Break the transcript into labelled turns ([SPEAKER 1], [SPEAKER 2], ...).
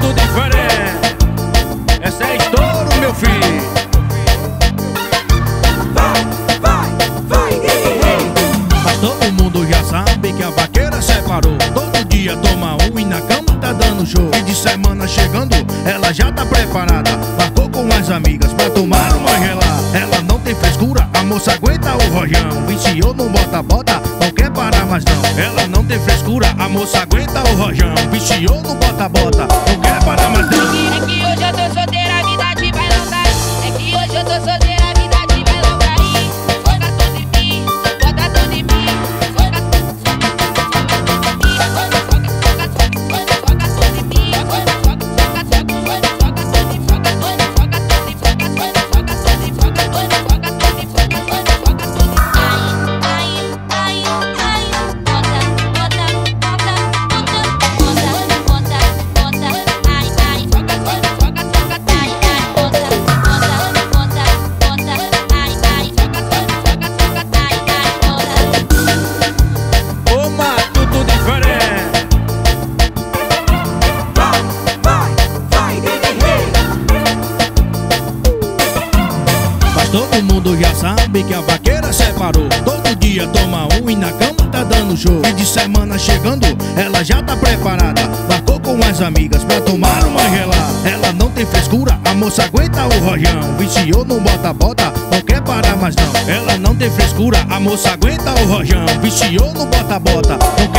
[SPEAKER 1] tudo diferente. Essa é estouro, meu filho. Vai, vai, vai, ei, ei. Mas todo mundo já sabe que a vaqueira separou. Todo dia toma um e na cama tá dando show. E de semana chegando, ela já tá preparada. Marcou com as amigas pra tomar uma gelada. Ela não tem frescura, a moça aguenta o rojão. Viciou no bota-bota, não quer parar mais não. Ela não tem frescura a moça aguenta o rojão. Viciou no bota-bota, não quer parar todo mundo já sabe que a vaqueira separou. Todo dia toma um e na cama tá dando show. Fim de semana chegando, ela já tá preparada. Marcou com as amigas pra tomar uma gelada. Ela não tem frescura, a moça aguenta o rojão. Viciou no bota-bota, não quer parar mais não. Ela não tem frescura, a moça aguenta o rojão. Viciou no bota-bota, não quer.